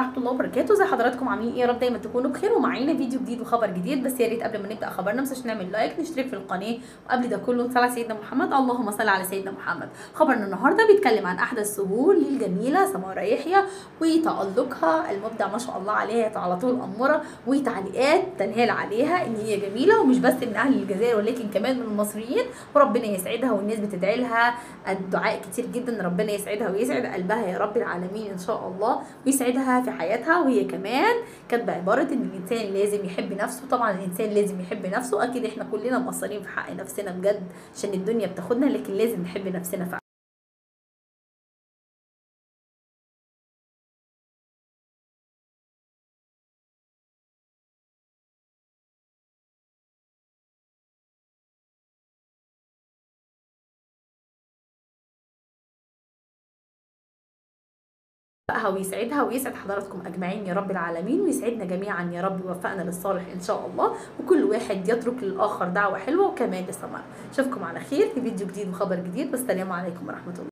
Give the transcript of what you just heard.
ورحمه الله وبركاته زي حضراتكم عاملين إيه يا رب؟ دايما تكونوا بخير ومعانا فيديو جديد وخبر جديد. بس يا ريت قبل ما نبدأ خبرنا ما نعمل لايك نشترك في القناة. وقبل ده كله نصلي على سيدنا محمد. اللهم صل على سيدنا محمد. خبرنا النهارده بيتكلم عن أحدث ظهور للجميلة سمارة يحيى وتألقها المبدع ما شاء الله عليها على طول أمورة وتعليقات تنهال عليها إن هي جميلة ومش بس من أهل الجزائر ولكن كمان من المصريين. وربنا يسعدها والناس بتدعي لها. الدعاء كتير جدا. ربنا يسعدها ويسعد قلبها يا رب العالمين إن شاء الله. ويسعدها في حياتها وهي كمان كاتبه عباره إن الإنسان لازم يحب نفسه. طبعا الإنسان لازم يحب نفسه. أكيد إحنا كلنا مقصرين في حق نفسنا بجد عشان الدنيا بتاخدنا لكن لازم نحب نفسنا فعلا. يوفقها ويسعدها ويسعد حضراتكم أجمعين يا رب العالمين ويسعدنا جميعا يا رب ويوفقنا للصالح إن شاء الله وكل واحد يترك للآخر دعوة حلوة وكمان للثمر أشوفكم على خير في فيديو جديد وخبر جديد والسلام عليكم ورحمة الله.